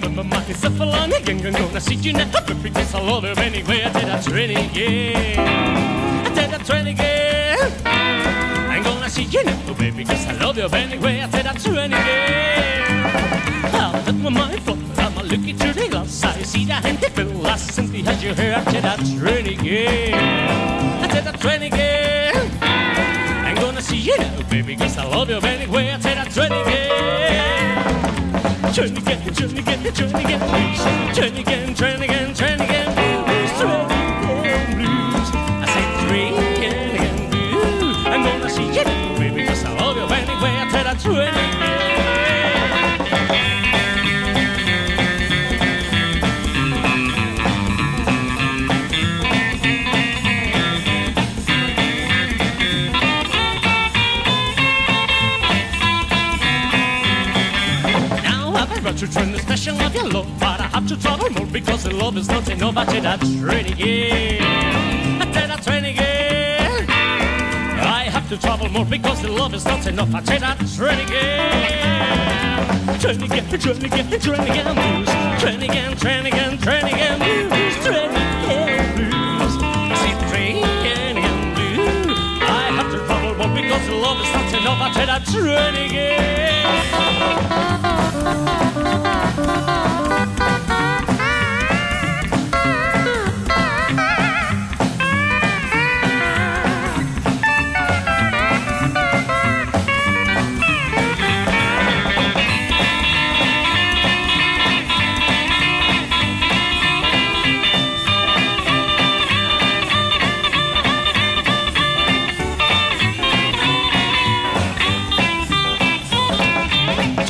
my mind myself along again. I'm gonna see you now, but because I love you anyway. I did a train again. I did a train again. I'm gonna see you now, baby, because I love you anyway. I did a train again. I'll let my mind flow. I'm a looking through the glass. I see the gente feel simply as you hear. I did a train again. I did a train again. I'm gonna see you now, baby, cause I love you anyway. I said I'm trying again. Trying again, trying again, trying again, blues. Trying again, trying again, trying again, blues. Trying again, blues. I said trying again, blues. I'm gonna see you baby, cause I love you anyway. I said I'm trying again. Now I've got to train the special of your love, but I have to travel more because the love is not enough. I did that train again. I did that train again. I have to travel more because the love is not enough. I did that train again. Train again, train again, train again, blues. Train again, train again, train again, blues. Train again, blues. See train again, blues. I have to travel more because the love is not enough. I did that train again.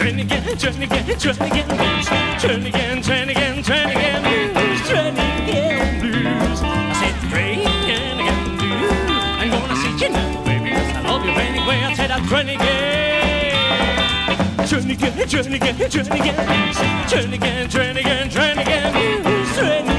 Train again, train again, train again, blues. Train again, train again, train again, blues. Train again, blues. I said train again, blues. I'm gonna see you now, baby, I love you anyway. I said I'm train again. Train again, train again, train again, blues. Train again, train again, train again, blues. Train again,